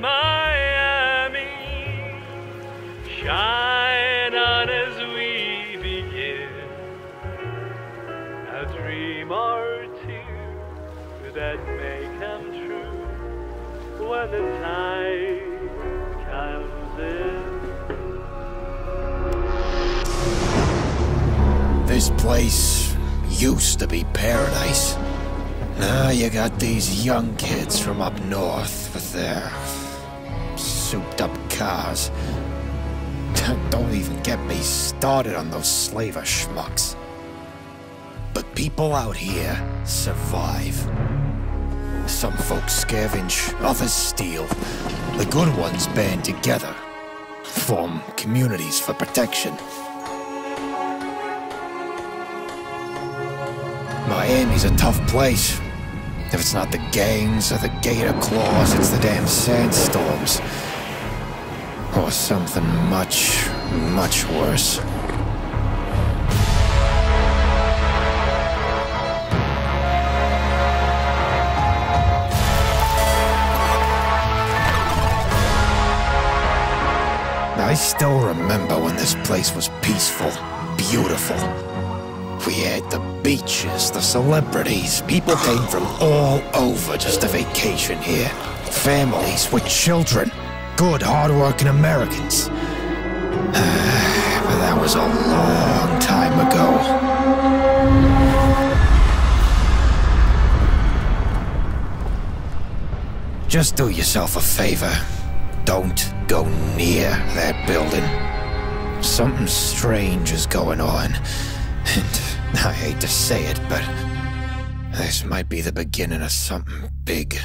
Miami shine on as we begin a dream or two that may come true when the time comes in. This place used to be paradise. Now you got these young kids from up north with their souped up cars. Don't even get me started on those slaver schmucks. But people out here survive. Some folks scavenge, others steal. The good ones band together, form communities for protection. Miami's a tough place. If it's not the gangs or the gator claws, it's the damn sandstorms. Or something much, much worse. I still remember when this place was peaceful, beautiful. We had the beaches, the celebrities. People came from all over just to vacation here. Families with children. Good, hardworking Americans. but that was a long time ago. Just do yourself a favor. Don't go near that building. Something strange is going on. And I hate to say it, but this might be the beginning of something big.